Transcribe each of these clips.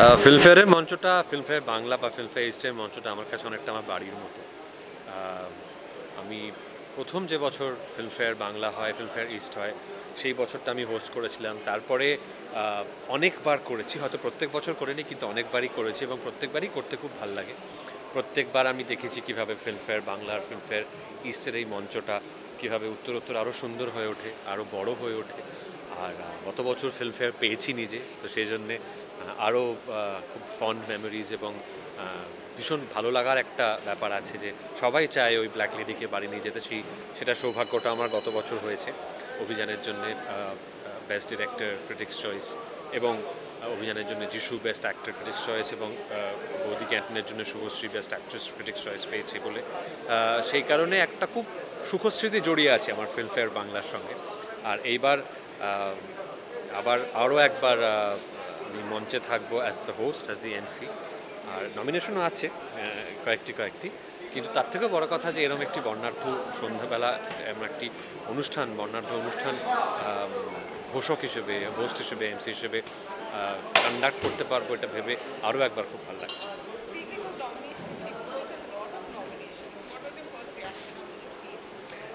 ফিল্মফেয়ারের মঞ্চটা Filmfare Bangla বা Filmfare ইস্টের মঞ্চটা আমার কাছে অনেকটা আমার বাড়ির মতো। আমি প্রথম যে বছর ফিল্মফেয়ার বাংলা হয় ফিল্মফেয়ার ইস্ট হয়, সেই বছরটা আমি হোস্ট করেছিলাম। তারপরে অনেকবার করেছি, হয়তো প্রত্যেক বছর করিনি, কিন্তু অনেকবারই করেছি এবং প্রত্যেকবারই করতে খুব ভালো লাগে। প্রত্যেকবার আমি দেখেছি কীভাবে ফিল্মফেয়ার বাংলার ফিল্মফেয়ার ইস্টের এই মঞ্চটা কীভাবে উত্তরোত্তর আরও সুন্দর হয়ে ওঠে আরও বড় হয়ে ওঠে। আর গত বছর ফিল্মফেয়ার পেয়েছি নিজে, তো সেই জন্যে আরও খুব ফন্ড মেমোরিজ এবং ভীষণ ভালো লাগার একটা ব্যাপার আছে যে সবাই চায় ওই ব্ল্যাক লেডিকে বাড়ি নিয়ে যেতে। সেই, সেটা সৌভাগ্যটা আমার গত বছর হয়েছে অভিযানের জন্য বেস্ট ডিরেক্টর ক্রিটিক্স চয়েস এবং অভিযানের জন্য যিশু বেস্ট অ্যাক্টর ক্রিটিক্স চয়েস এবং বৌদি ক্যান্টনের জন্য Subhashree best actress critics choice পেয়েছে বলে। সেই কারণে একটা খুব সুখস্মৃতি জড়িয়ে আছে আমার ফিল্মফেয়ার বাংলার সঙ্গে। আর এইবার আবার আরও একবার আমি মঞ্চে থাকব as the host as the MC আর নমিনেশনও আছে কয়েকটি কয়েকটি। কিন্তু তার থেকেও বড় কথা যে এরকম একটি বর্ণাঢ্য সন্ধ্যাবেলা এমন একটি অনুষ্ঠান, বর্ণাঢ্য অনুষ্ঠান ঘোষক হিসেবে হোস্ট হিসেবে এমসি হিসেবে কন্ডাক্ট করতে পারব এটা ভেবে আরও একবার খুব ভালো লাগছে।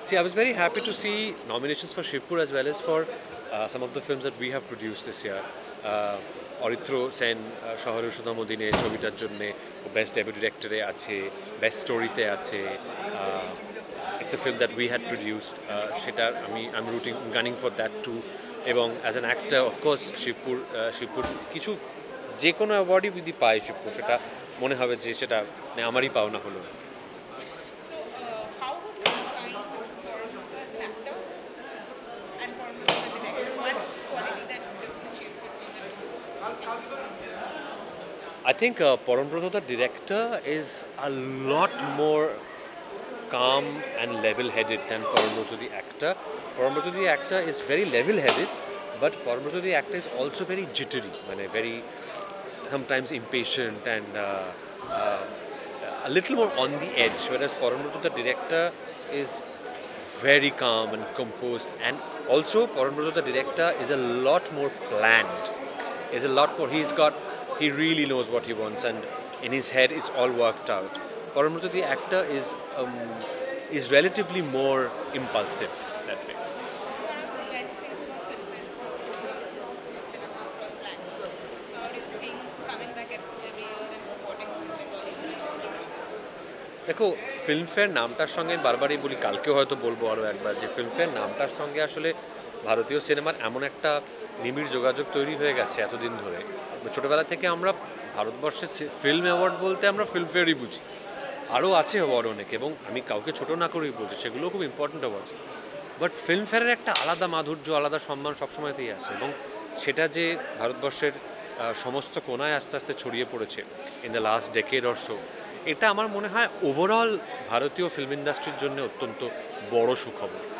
See, I was very happy to see nominations for Shivpur as well as for uh, some of the films that we have produced this year. Aritra Sen শহরের সুদাম দিনে ছবিটার জন্য বেস্ট ডেবিউ ডিরেক্টরে আছে বেস্ট স্টোরিতে আছে it's a film that we had produced সেটা আমি I am rooting gunning for that too এবং as an actor of course Shibpur Shibpur কিছু যে কোনো অ্যাওয়ার্ডই যদি পায় শিবপুর সেটা মনে হবে যে সেটা মানে আমারই পাওনা হলো না I think uh, Parambrata, the director, is a lot more calm and level-headed than Parambrata, the actor. Parambrata, the actor, is very level-headed, but Parambrata, the actor, is also very jittery, very sometimes impatient and uh, uh, a little more on the edge. Whereas Parambrata, the director, is very calm and composed, and also Parambrata, the director, is a lot more planned is a lot more. He's got, he really knows what he wants, and in his head, it's all worked out. Paramruta, the actor, is um, is relatively more impulsive দেখো Filmfare নামটার সঙ্গে বারবারই বলি, কালকেও হয়তো বলব আরও একবার যে ফিল্মফেয়ার নামটার সঙ্গে আসলে ভারতীয় সিনেমার এমন একটা নিবিড় যোগাযোগ তৈরি হয়ে গেছে এতদিন ধরে। ছোটোবেলা থেকে আমরা ভারতবর্ষের ফিল্ম অ্যাওয়ার্ড বলতে আমরা ফিল্মফেয়ারই বুঝি। আরও আছে অ্যাওয়ার্ড অনেক এবং আমি কাউকে ছোট না করেই বলছি, সেগুলোও খুব ইম্পর্ট্যান্ট অ্যাওয়ার্ডস বাট ফিল্মফেয়ারের একটা আলাদা মাধুর্য, আলাদা সম্মান সবসময়তেই আছে এবং সেটা যে ভারতবর্ষের সমস্ত কোনায় আস্তে আস্তে ছড়িয়ে পড়েছে in the last decade or so এটা আমার মনে হয় ওভারঅল ভারতীয় ফিল্ম ইন্ডাস্ট্রির জন্য অত্যন্ত বড় সুখবর।